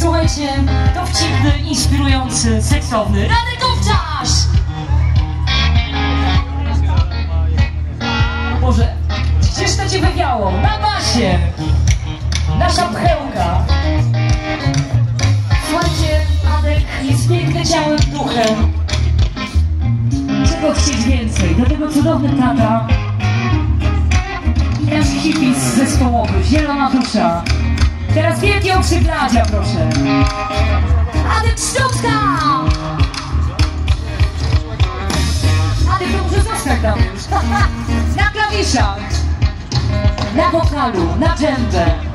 Słuchajcie, dowcipny, inspirujący, seksowny Radek Owczarz! Boże, gdzież to cię wywiało? Na basie! Nasza pchełka! Słuchajcie, Adek jest piękny ciałem, duchem. Czego chcieć więcej? Do tego cudowny tata. I nasz hipis zespołowy, zielona dusza. Teraz wielkie okrzyk Radzia, proszę. Tam już. Na klawiszach, na wokalu, na dżembę.